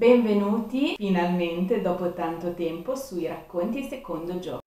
Benvenuti finalmente dopo tanto tempo sui racconti secondo Gio.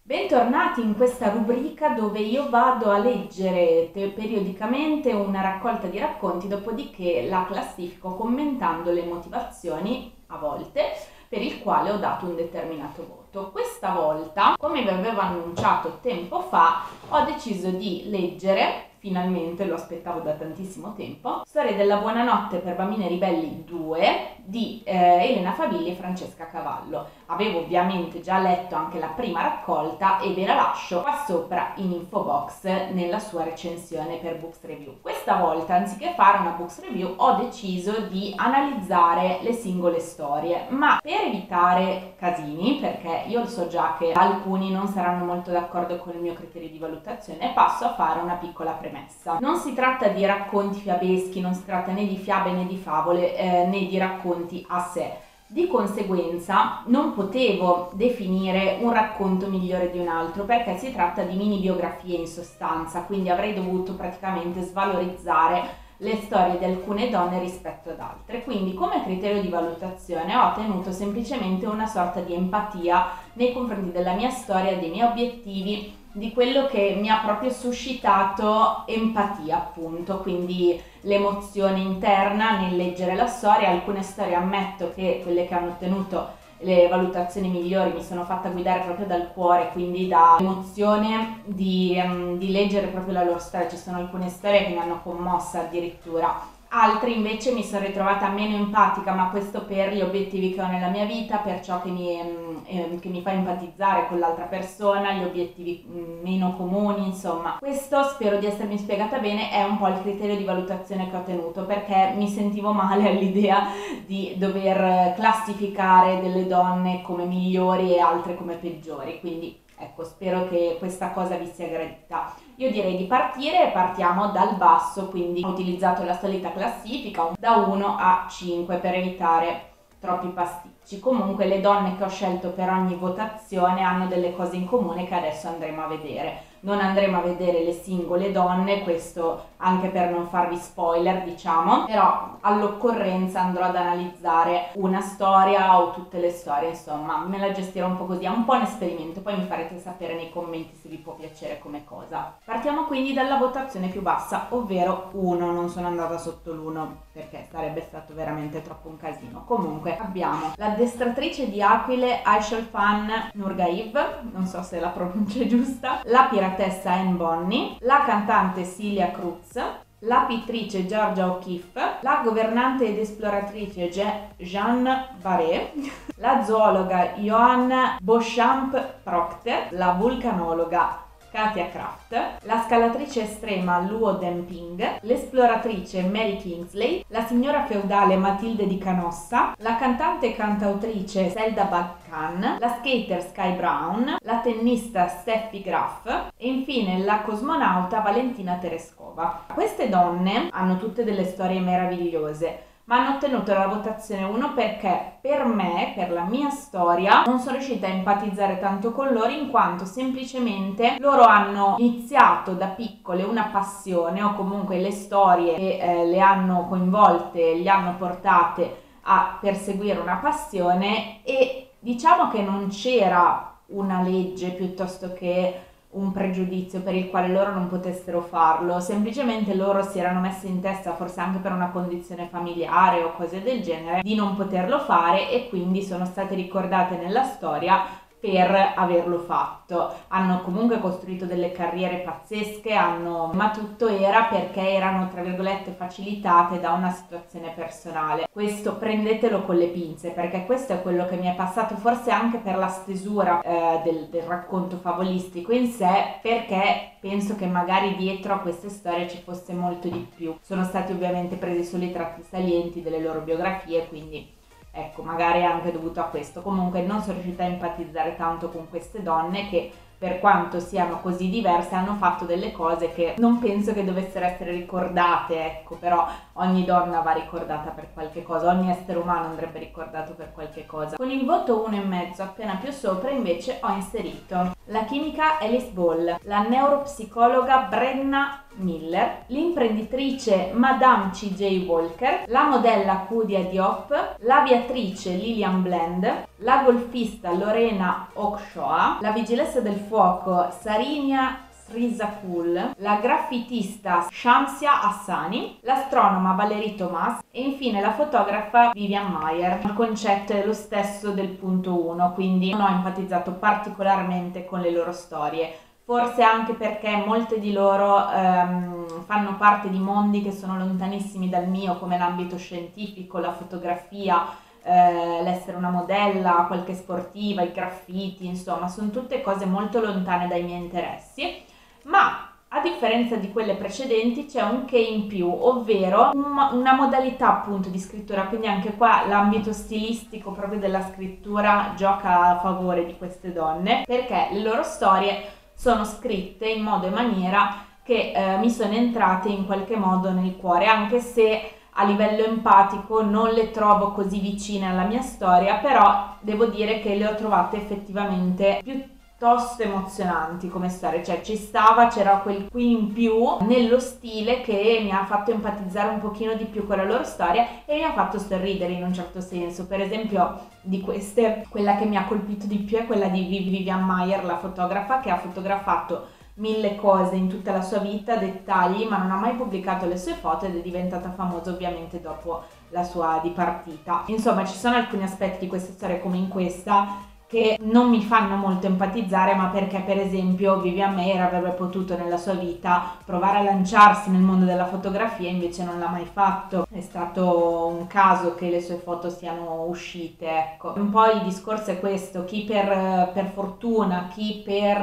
Bentornati in questa rubrica dove io vado a leggere periodicamente una raccolta di racconti, dopodiché la classifico commentando le motivazioni a volte per il quale ho dato un determinato voto. Questa volta, come vi avevo annunciato tempo fa, ho deciso di leggere finalmente lo aspettavo da tantissimo tempo. Storia della buonanotte per bambine ribelli 2 di eh, Elena Favilli e Francesca Cavallo. Avevo ovviamente già letto anche la prima raccolta e ve la lascio qua sopra in info box nella sua recensione per Books Review. Questa volta anziché fare una Books Review ho deciso di analizzare le singole storie, ma per evitare casini, perché io so già che alcuni non saranno molto d'accordo con il mio criterio di valutazione, passo a fare una piccola premessa. Non si tratta di racconti fiabeschi, non si tratta né di fiabe né di favole eh, né di racconti a sé di conseguenza non potevo definire un racconto migliore di un altro perché si tratta di mini biografie in sostanza, quindi avrei dovuto praticamente svalorizzare le storie di alcune donne rispetto ad altre. Quindi come criterio di valutazione ho tenuto semplicemente una sorta di empatia nei confronti della mia storia, dei miei obiettivi, di quello che mi ha proprio suscitato empatia appunto, quindi l'emozione interna nel leggere la storia. Alcune storie ammetto che quelle che hanno ottenuto le valutazioni migliori mi sono fatta guidare proprio dal cuore, quindi da emozione di, um, di leggere proprio la loro storia. Ci sono alcune storie che mi hanno commossa addirittura Altre invece mi sono ritrovata meno empatica, ma questo per gli obiettivi che ho nella mia vita, per ciò che mi, eh, che mi fa empatizzare con l'altra persona, gli obiettivi mm, meno comuni, insomma. Questo, spero di essermi spiegata bene, è un po' il criterio di valutazione che ho tenuto, perché mi sentivo male all'idea di dover classificare delle donne come migliori e altre come peggiori, quindi Ecco, spero che questa cosa vi sia gradita. Io direi di partire partiamo dal basso, quindi ho utilizzato la solita classifica da 1 a 5 per evitare troppi pasticci. Comunque le donne che ho scelto per ogni votazione hanno delle cose in comune che adesso andremo a vedere non andremo a vedere le singole donne, questo anche per non farvi spoiler diciamo, però all'occorrenza andrò ad analizzare una storia o tutte le storie, insomma me la gestirò un po' così, è un po' un esperimento, poi mi farete sapere nei commenti se vi può piacere come cosa. Partiamo quindi dalla votazione più bassa, ovvero 1, non sono andata sotto l'1 perché sarebbe stato veramente troppo un casino. Comunque abbiamo l'addestratrice di Aquile Aishelfan Nurgaiv, non so se la pronuncia è giusta, la piratessa piratessa Anne Bonny, la cantante Celia Cruz, la pittrice Georgia O'Keeffe, la governante ed esploratrice Jeanne Barré, la zoologa Johanna Beauchamp Procter, la vulcanologa Katia Kraft, la scalatrice estrema Luo Demping, l'esploratrice Mary Kingsley, la signora feudale Matilde di Canossa, la cantante e cantautrice Zelda Baccan, la skater Sky Brown, la tennista Steffi Graf e infine la cosmonauta Valentina Tereskova. Queste donne hanno tutte delle storie meravigliose ma hanno ottenuto la votazione 1 perché per me, per la mia storia, non sono riuscita a empatizzare tanto con loro in quanto semplicemente loro hanno iniziato da piccole una passione o comunque le storie che eh, le hanno coinvolte, li hanno portate a perseguire una passione e diciamo che non c'era una legge piuttosto che un pregiudizio per il quale loro non potessero farlo, semplicemente loro si erano messi in testa, forse anche per una condizione familiare o cose del genere, di non poterlo fare e quindi sono state ricordate nella storia per averlo fatto. Hanno comunque costruito delle carriere pazzesche, hanno... ma tutto era perché erano tra virgolette facilitate da una situazione personale. Questo prendetelo con le pinze perché questo è quello che mi è passato forse anche per la stesura eh, del, del racconto favolistico in sé perché penso che magari dietro a queste storie ci fosse molto di più. Sono stati ovviamente presi solo i tratti salienti delle loro biografie quindi ecco, magari anche dovuto a questo. Comunque non sono riuscita a empatizzare tanto con queste donne che per quanto siano così diverse hanno fatto delle cose che non penso che dovessero essere ricordate, ecco, però ogni donna va ricordata per qualche cosa, ogni essere umano andrebbe ricordato per qualche cosa. Con il voto 1,5 appena più sopra invece ho inserito la chimica Alice Ball, la neuropsicologa Brenna Miller, l'imprenditrice Madame C.J. Walker, la modella Kudia Diop, l'aviatrice Lillian Blend, la golfista Lorena Okshoa, la vigilessa del fuoco Sarinia Rizakul, la graffitista Shamsia Hassani, l'astronoma Valerie Thomas e infine la fotografa Vivian Mayer. Il concetto è lo stesso del punto 1, quindi non ho empatizzato particolarmente con le loro storie. Forse anche perché molte di loro ehm, fanno parte di mondi che sono lontanissimi dal mio, come l'ambito scientifico, la fotografia, eh, l'essere una modella, qualche sportiva, i graffiti, insomma, sono tutte cose molto lontane dai miei interessi. Ma a differenza di quelle precedenti c'è un che in più, ovvero una modalità appunto di scrittura, quindi anche qua l'ambito stilistico proprio della scrittura gioca a favore di queste donne, perché le loro storie sono scritte in modo e maniera che eh, mi sono entrate in qualche modo nel cuore, anche se a livello empatico non le trovo così vicine alla mia storia, però devo dire che le ho trovate effettivamente più piuttosto emozionanti come storie, cioè ci stava, c'era quel qui in più nello stile che mi ha fatto empatizzare un pochino di più con la loro storia e mi ha fatto sorridere in un certo senso. Per esempio, di queste, quella che mi ha colpito di più è quella di Vivian Mayer, la fotografa che ha fotografato mille cose in tutta la sua vita, dettagli, ma non ha mai pubblicato le sue foto ed è diventata famosa ovviamente dopo la sua dipartita. Insomma, ci sono alcuni aspetti di questa storia come in questa che non mi fanno molto empatizzare, ma perché per esempio Vivian Mayer avrebbe potuto nella sua vita provare a lanciarsi nel mondo della fotografia, invece non l'ha mai fatto. È stato un caso che le sue foto siano uscite, ecco. Un po' il discorso è questo, chi per, per fortuna, chi per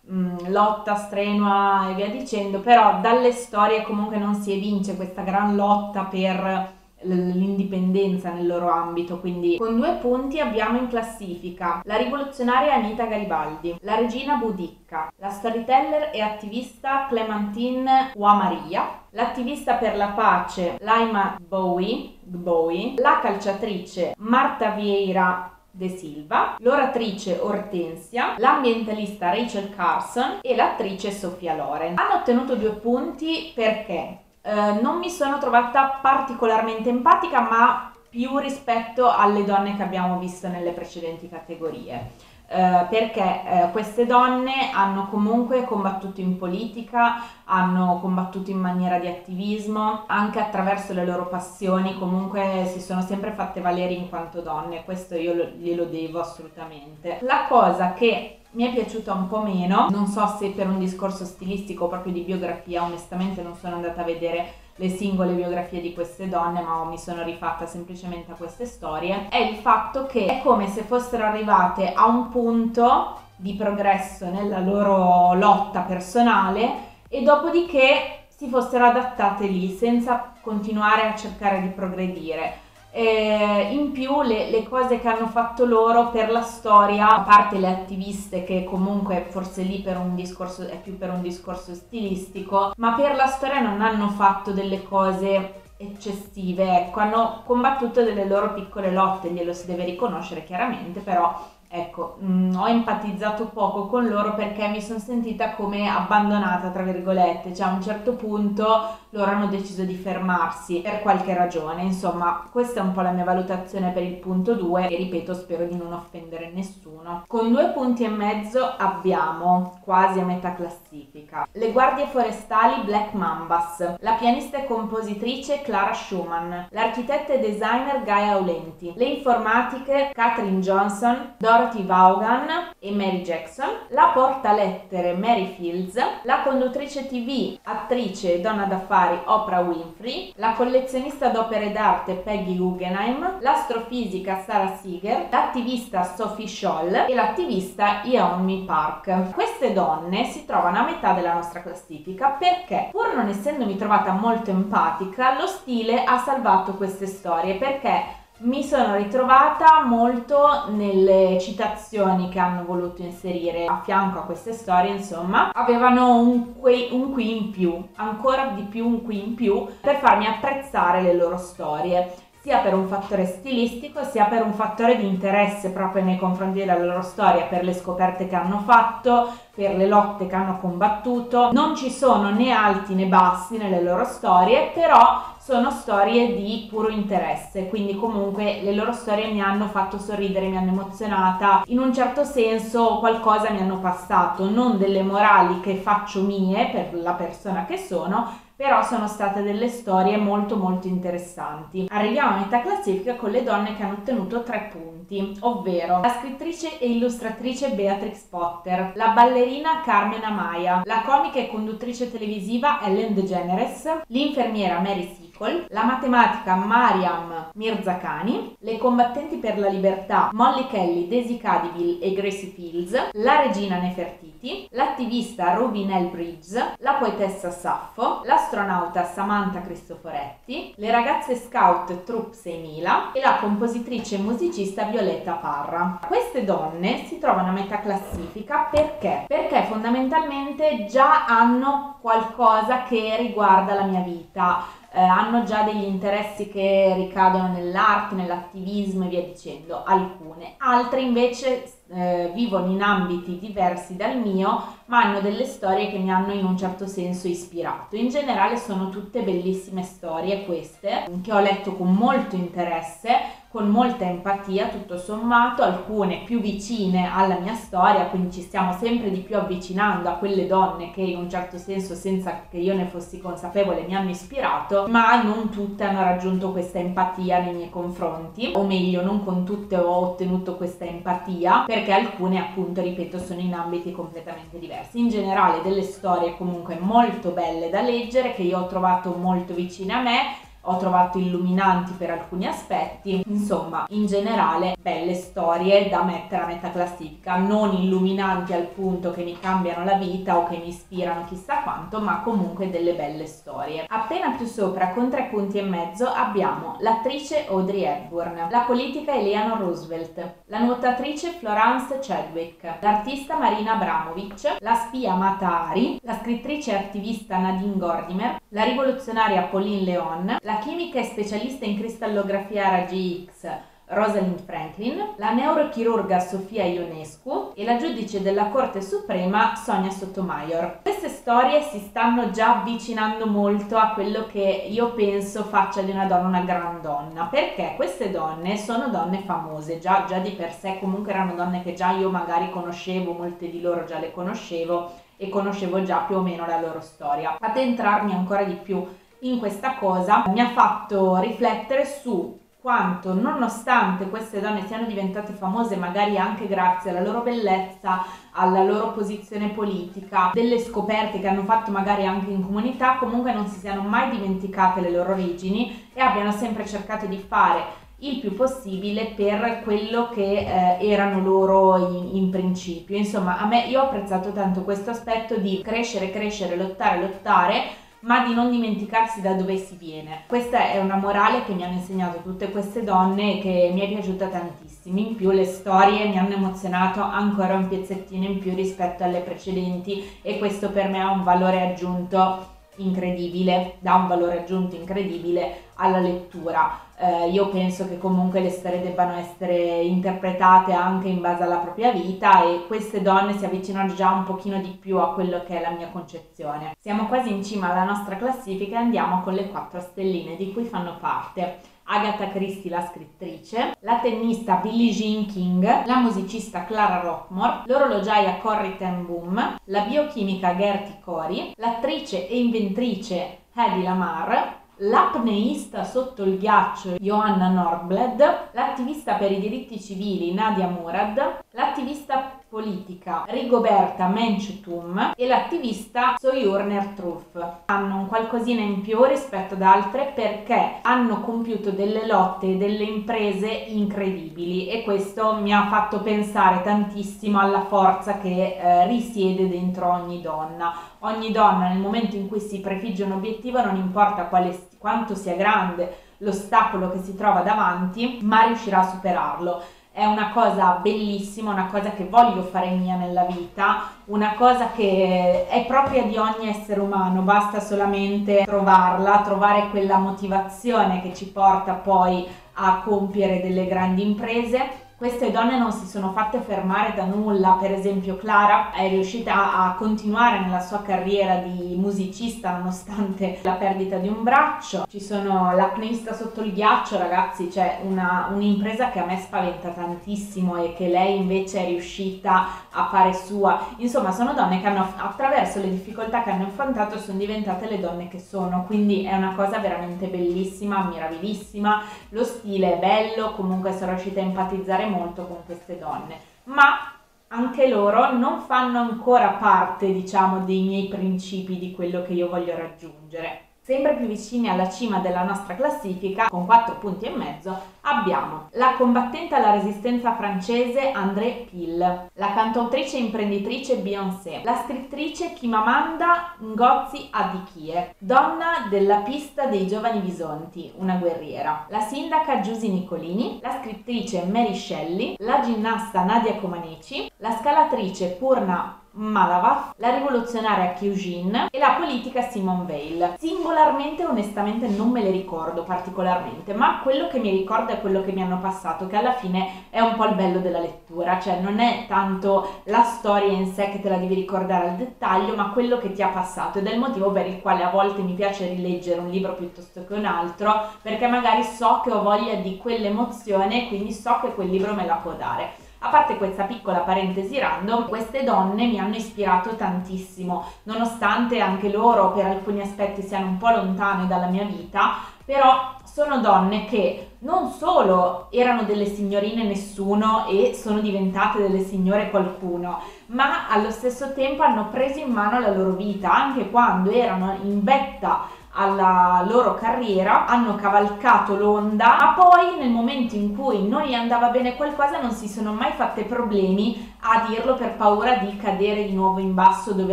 mh, lotta strenua e via dicendo, però dalle storie comunque non si evince questa gran lotta per l'indipendenza nel loro ambito, quindi con due punti abbiamo in classifica la rivoluzionaria Anita Garibaldi, la regina Budicca, la storyteller e attivista Clementine Uamaria, l'attivista per la pace Laima Bowie, Bowie la calciatrice Marta Vieira De Silva, l'oratrice Ortensia, l'ambientalista Rachel Carson e l'attrice Sofia Loren. Hanno ottenuto due punti perché eh, non mi sono trovata particolarmente empatica, ma più rispetto alle donne che abbiamo visto nelle precedenti categorie. Uh, perché uh, queste donne hanno comunque combattuto in politica, hanno combattuto in maniera di attivismo, anche attraverso le loro passioni, comunque si sono sempre fatte valere in quanto donne, questo io lo, glielo devo assolutamente. La cosa che mi è piaciuta un po' meno, non so se per un discorso stilistico o proprio di biografia, onestamente non sono andata a vedere le singole biografie di queste donne, ma mi sono rifatta semplicemente a queste storie, è il fatto che è come se fossero arrivate a un punto di progresso nella loro lotta personale e dopodiché si fossero adattate lì senza continuare a cercare di progredire. Eh, in più le, le, cose che hanno fatto loro per la storia, a parte le attiviste che comunque forse lì per un discorso è più per un discorso stilistico, ma per la storia non hanno fatto delle cose eccessive, ecco, hanno combattuto delle loro piccole lotte, glielo si deve riconoscere chiaramente, però ecco, mh, mm, ho empatizzato poco con loro perché mi sono sentita come abbandonata, tra virgolette, cioè a un certo punto loro hanno deciso di fermarsi per qualche ragione, insomma, questa è un po' la mia valutazione per il punto 2 e ripeto, spero di non offendere nessuno. Con due punti e mezzo abbiamo quasi a metà classifica. Le guardie forestali Black Mambas, la pianista e compositrice Clara Schumann, l'architetta e designer Gaia Aulenti, le informatiche Catherine Johnson, Dorothy Vaughan e Mary Jackson, la portalettere Mary Fields, la conduttrice tv, attrice e donna d'affari Oprah Winfrey, la collezionista d'opere d'arte Peggy Guggenheim, l'astrofisica Sarah Seeger, l'attivista Sophie Scholl e l'attivista Yeonmi Park. Queste donne si trovano a metà della nostra classifica perché, pur non essendomi trovata molto empatica, lo stile ha salvato queste storie perché mi sono ritrovata molto nelle citazioni che hanno voluto inserire a fianco a queste storie, insomma, avevano un, que- un qui in più, ancora di più un qui in più per farmi apprezzare le loro storie sia per un fattore stilistico sia per un fattore di interesse proprio nei confronti della loro storia, per le scoperte che hanno fatto, per le lotte che hanno combattuto. Non ci sono né alti né bassi nelle loro storie, però sono storie di puro interesse, quindi comunque le loro storie mi hanno fatto sorridere, mi hanno emozionata, in un certo senso qualcosa mi hanno passato, non delle morali che faccio mie per la persona che sono, però sono state delle storie molto molto interessanti. Arriviamo a metà classifica con le donne che hanno ottenuto tre punti, ovvero la scrittrice e illustratrice Beatrix Potter, la ballerina Carmen Amaya, la comica e conduttrice televisiva Ellen DeGeneres, l'infermiera Mary Seacole, la matematica Mariam Mirzakhani, le combattenti per la libertà Molly Kelly, Daisy Cadiville e Gracie Fields, la regina Nefertiti, l'attivista Ruby Nell Bridges, la poetessa Saffo, la l'astronauta Samantha Cristoforetti, le ragazze scout Troop 6000 e la compositrice e musicista Violetta Parra. Queste donne si trovano a metà classifica perché? Perché fondamentalmente già hanno qualcosa che riguarda la mia vita. Eh, hanno già degli interessi che ricadono nell'arte, nell'attivismo e via dicendo, alcune. Altre invece eh, vivono in ambiti diversi dal mio, ma hanno delle storie che mi hanno in un certo senso ispirato. In generale sono tutte bellissime storie queste, che ho letto con molto interesse con molta empatia tutto sommato, alcune più vicine alla mia storia, quindi ci stiamo sempre di più avvicinando a quelle donne che in un certo senso senza che io ne fossi consapevole mi hanno ispirato, ma non tutte hanno raggiunto questa empatia nei miei confronti, o meglio non con tutte ho ottenuto questa empatia, perché alcune appunto, ripeto, sono in ambiti completamente diversi. In generale delle storie comunque molto belle da leggere che io ho trovato molto vicine a me ho trovato illuminanti per alcuni aspetti, insomma in generale belle storie da mettere a metà classifica, non illuminanti al punto che mi cambiano la vita o che mi ispirano chissà quanto, ma comunque delle belle storie. Appena più sopra con tre punti e mezzo abbiamo l'attrice Audrey Hepburn, la politica Eleanor Roosevelt, la nuotatrice Florence Chadwick, l'artista Marina Abramovic, la spia Mata Hari, la scrittrice e attivista Nadine Gordimer, la rivoluzionaria Pauline Leon, la chimica e specialista in cristallografia a raggi X Rosalind Franklin, la neurochirurga Sofia Ionescu e la giudice della Corte Suprema Sonia Sotomayor. Queste storie si stanno già avvicinando molto a quello che io penso faccia di una donna una gran donna, perché queste donne sono donne famose, già, già di per sé comunque erano donne che già io magari conoscevo, molte di loro già le conoscevo e conoscevo già più o meno la loro storia. Addentrarmi ancora di più in questa cosa mi ha fatto riflettere su quanto nonostante queste donne siano diventate famose magari anche grazie alla loro bellezza, alla loro posizione politica, delle scoperte che hanno fatto magari anche in comunità, comunque non si siano mai dimenticate le loro origini e abbiano sempre cercato di fare il più possibile per quello che eh, erano loro in, in, principio. Insomma, a me io ho apprezzato tanto questo aspetto di crescere, crescere, lottare, lottare ma di non dimenticarsi da dove si viene. Questa è una morale che mi hanno insegnato tutte queste donne e che mi è piaciuta tantissimo. In più le storie mi hanno emozionato ancora un pezzettino in più rispetto alle precedenti e questo per me ha un valore aggiunto incredibile, dà un valore aggiunto incredibile alla lettura. Eh, io penso che comunque le storie debbano essere interpretate anche in base alla propria vita e queste donne si avvicinano già un pochino di più a quello che è la mia concezione. Siamo quasi in cima alla nostra classifica e andiamo con le quattro stelline di cui fanno parte Agatha Christie la scrittrice, la tennista Billie Jean King, la musicista Clara Rockmore, l'orologiaia Corrie ten Boom, la biochimica Gertie Cori, l'attrice e inventrice Hedy Lamar, l'apneista sotto il ghiaccio Johanna Nordbled, l'attivista per i diritti civili Nadia Murad, l'attivista politica Rigoberta Menchutum e l'attivista Sojourner Truff. Hanno un qualcosina in più rispetto ad altre perché hanno compiuto delle lotte e delle imprese incredibili e questo mi ha fatto pensare tantissimo alla forza che eh, risiede dentro ogni donna. Ogni donna nel momento in cui si prefigge un obiettivo non importa quale, quanto sia grande l'ostacolo che si trova davanti, ma riuscirà a superarlo è una cosa bellissima, una cosa che voglio fare mia nella vita, una cosa che è propria di ogni essere umano, basta solamente trovarla, trovare quella motivazione che ci porta poi a compiere delle grandi imprese queste donne non si sono fatte fermare da nulla, per esempio Clara è riuscita a continuare nella sua carriera di musicista nonostante la perdita di un braccio. Ci sono l'apneista sotto il ghiaccio, ragazzi, c'è una, un'impresa che a me spaventa tantissimo e che lei invece è riuscita a fare sua. Insomma, sono donne che hanno attraverso le difficoltà che hanno affrontato sono diventate le donne che sono, quindi è una cosa veramente bellissima, ammirabilissima. Lo stile è bello, comunque sono riuscita a empatizzare molto con queste donne, ma anche loro non fanno ancora parte, diciamo, dei miei principi di quello che io voglio raggiungere. Sempre più vicini alla cima della nostra classifica, con 4 punti e mezzo, abbiamo la combattente alla resistenza francese André Pille, la cantautrice e imprenditrice Beyoncé, la scrittrice Chimamanda Ngozi Adichie, donna della pista dei giovani bisonti, una guerriera, la sindaca Giusy Nicolini, la scrittrice Mary Shelley, la ginnasta Nadia Comaneci, la scalatrice Purna Malava, la rivoluzionaria Kyujin e la politica Simone Veil. Singolarmente, onestamente, non me le ricordo particolarmente, ma quello che mi ricordo è quello che mi hanno passato, che alla fine è un po' il bello della lettura, cioè non è tanto la storia in sé che te la devi ricordare al dettaglio, ma quello che ti ha passato ed è il motivo per il quale a volte mi piace rileggere un libro piuttosto che un altro, perché magari so che ho voglia di quell'emozione e quindi so che quel libro me la può dare. A parte questa piccola parentesi random, queste donne mi hanno ispirato tantissimo, nonostante anche loro per alcuni aspetti siano un po' lontane dalla mia vita, però sono donne che non solo erano delle signorine nessuno e sono diventate delle signore qualcuno, ma allo stesso tempo hanno preso in mano la loro vita, anche quando erano in vetta alla loro carriera, hanno cavalcato l'onda, ma poi nel momento in cui non gli andava bene qualcosa non si sono mai fatte problemi a dirlo per paura di cadere di nuovo in basso dove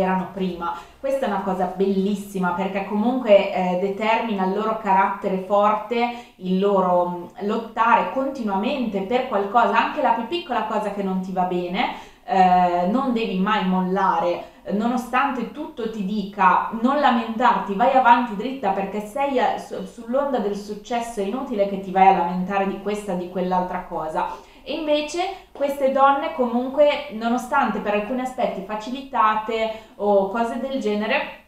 erano prima. Questa è una cosa bellissima perché comunque eh, determina il loro carattere forte, il loro lottare continuamente per qualcosa, anche la più piccola cosa che non ti va bene, eh, non devi mai mollare nonostante tutto ti dica non lamentarti, vai avanti dritta perché sei a, sull'onda del successo, è inutile che ti vai a lamentare di questa di quell'altra cosa. E invece queste donne comunque, nonostante per alcuni aspetti facilitate o cose del genere,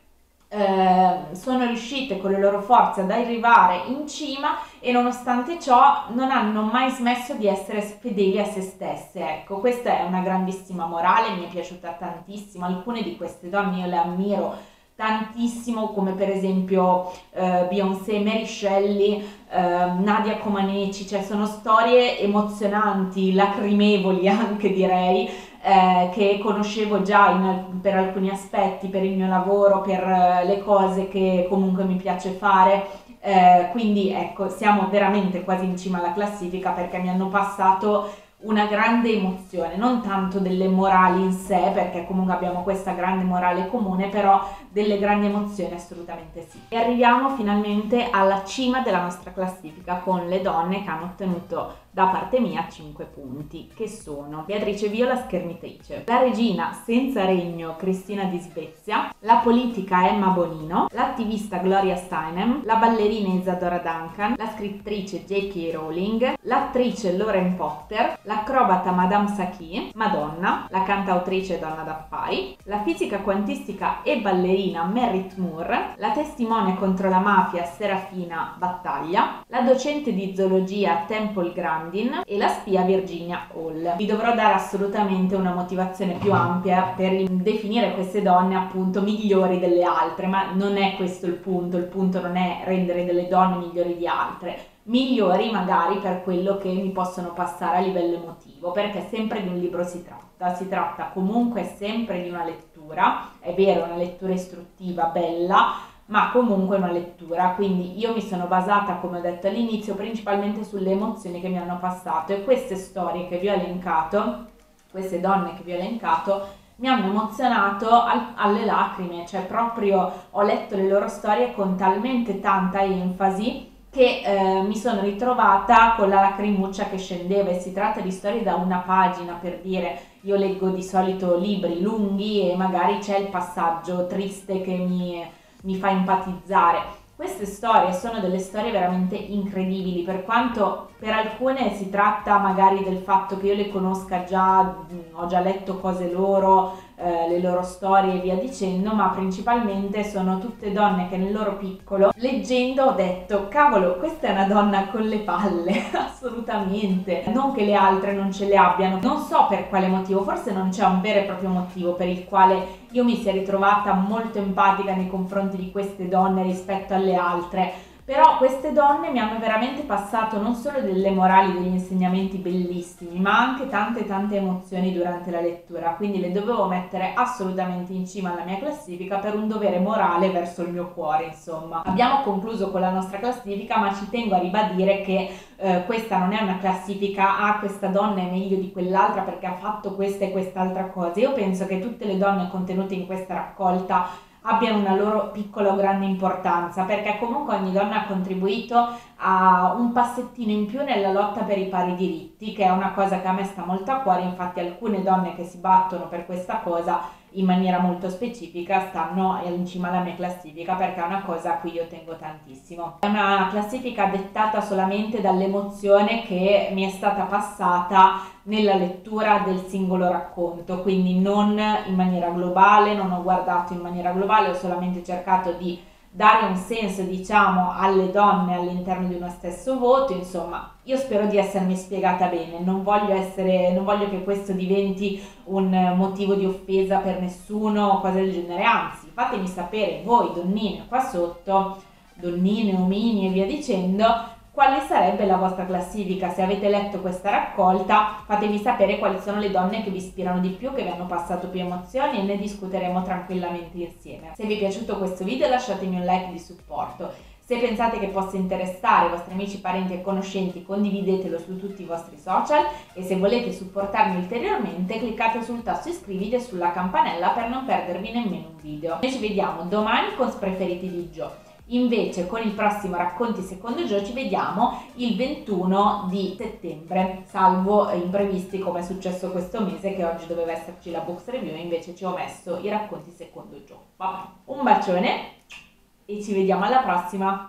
eh, sono riuscite con le loro forze ad arrivare in cima e nonostante ciò non hanno mai smesso di essere fedeli a se stesse. Ecco, questa è una grandissima morale, mi è piaciuta tantissimo. Alcune di queste donne io le ammiro tantissimo come per esempio eh, Beyoncé, Mary Shelley, eh, Nadia Comaneci, cioè sono storie emozionanti, lacrimevoli anche direi, eh, che conoscevo già in, per alcuni aspetti, per il mio lavoro, per eh, le cose che comunque mi piace fare. Eh, quindi ecco, siamo veramente quasi in cima alla classifica perché mi hanno passato una grande emozione, non tanto delle morali in sé, perché comunque abbiamo questa grande morale comune, però delle grandi emozioni assolutamente sì. E arriviamo finalmente alla cima della nostra classifica con le donne che hanno ottenuto da parte mia 5 punti, che sono Beatrice Viola Schermitrice, la regina senza regno Cristina di Svezia, la politica Emma Bonino, l'attivista Gloria Steinem, la ballerina Isadora Duncan, la scrittrice J.K. Rowling, l'attrice Lauren Potter, l'acrobata Madame Saki, Madonna, la cantautrice Donna d'Affari, la fisica quantistica e ballerina Merritt Moore, la testimone contro la mafia Serafina Battaglia, la docente di zoologia Temple Grant Grandin e la spia Virginia Hall. Vi dovrò dare assolutamente una motivazione più ampia per definire queste donne appunto migliori delle altre, ma non è questo il punto, il punto non è rendere delle donne migliori di altre, migliori magari per quello che mi possono passare a livello emotivo, perché sempre di un libro si tratta, si tratta comunque sempre di una lettura, è vero, una lettura istruttiva bella, ma comunque una lettura. Quindi io mi sono basata, come ho detto all'inizio, principalmente sulle emozioni che mi hanno passato e queste storie che vi ho elencato, queste donne che vi ho elencato, mi hanno emozionato al, alle lacrime, cioè proprio ho letto le loro storie con talmente tanta enfasi che eh, mi sono ritrovata con la lacrimuccia che scendeva e si tratta di storie da una pagina per dire io leggo di solito libri lunghi e magari c'è il passaggio triste che mi, mi fa empatizzare. Queste storie sono delle storie veramente incredibili, per quanto per alcune si tratta magari del fatto che io le conosca già, ho già letto cose loro, eh, le loro storie e via dicendo, ma principalmente sono tutte donne che nel loro piccolo, leggendo, ho detto, cavolo, questa è una donna con le palle, assolutamente. Non che le altre non ce le abbiano, non so per quale motivo, forse non c'è un vero e proprio motivo per il quale io mi sia ritrovata molto empatica nei confronti di queste donne rispetto alle altre però queste donne mi hanno veramente passato non solo delle morali, degli insegnamenti bellissimi, ma anche tante tante emozioni durante la lettura, quindi le dovevo mettere assolutamente in cima alla mia classifica per un dovere morale verso il mio cuore, insomma. Abbiamo concluso con la nostra classifica, ma ci tengo a ribadire che eh, questa non è una classifica, ah questa donna è meglio di quell'altra perché ha fatto questa e quest'altra cosa. Io penso che tutte le donne contenute in questa raccolta abbiano una loro piccola o grande importanza, perché comunque ogni donna ha contribuito a un passettino in più nella lotta per i pari diritti, che è una cosa che a me sta molto a cuore, infatti alcune donne che si battono per questa cosa in maniera molto specifica stanno in cima alla mia classifica perché è una cosa a cui io tengo tantissimo. È una classifica dettata solamente dall'emozione che mi è stata passata nella lettura del singolo racconto, quindi non in maniera globale, non ho guardato in maniera globale, ho solamente cercato di dare un senso, diciamo, alle donne all'interno di uno stesso voto, insomma, io spero di essermi spiegata bene, non voglio, essere, non voglio che questo diventi un motivo di offesa per nessuno o cose del genere, anzi, fatemi sapere voi donnine qua sotto, donnine, omini e via dicendo, quale sarebbe la vostra classifica. Se avete letto questa raccolta, fatemi sapere quali sono le donne che vi ispirano di più, che vi hanno passato più emozioni e ne discuteremo tranquillamente insieme. Se vi è piaciuto questo video lasciatemi un like di supporto. Se pensate che possa interessare i vostri amici, parenti e conoscenti, condividetelo su tutti i vostri social e se volete supportarmi ulteriormente cliccate sul tasto iscriviti e sulla campanella per non perdervi nemmeno un video. Noi ci vediamo domani con Spreferiti di Gio. Invece con il prossimo Racconti secondo Gio ci vediamo il 21 di settembre, salvo imprevisti come è successo questo mese che oggi doveva esserci la box review invece ci ho messo i Racconti secondo Gio. Vabbè, un bacione e ci vediamo alla prossima!